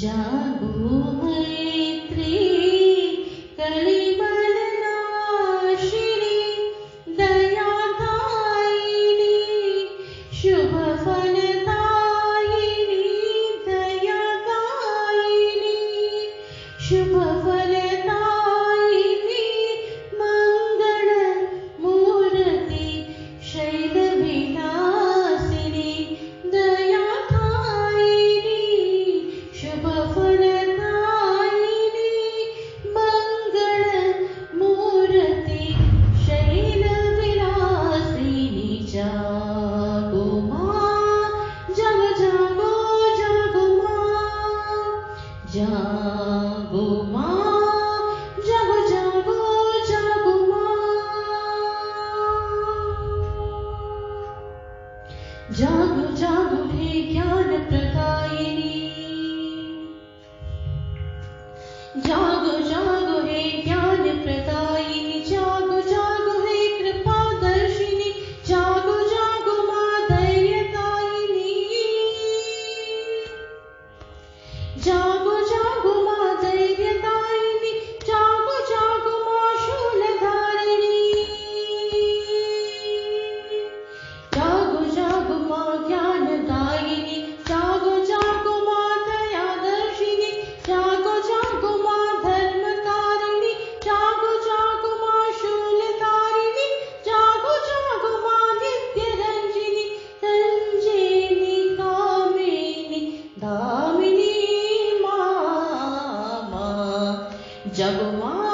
家。जागो जागो हे ज्ञान प्रदायिनी juggle wine.